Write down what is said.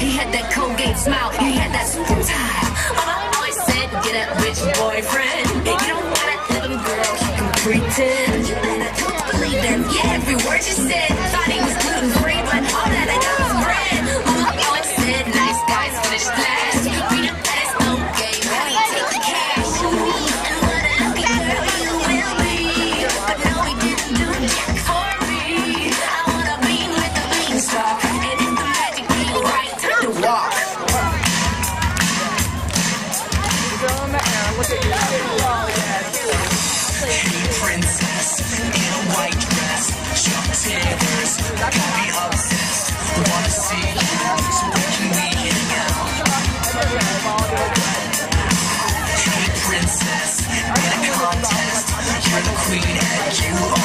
He had that Colgate smile, he had that and tie. All I always said, get a rich boyfriend. You don't gotta live him, girl, you can pretend. You better don't believe them, yeah, every word you said. walk. Hey, princess, in a white dress, jump tethers gotta be obsessed. Wanna see you, so where can we hang out? Hey, princess, in a contest, you're the queen and you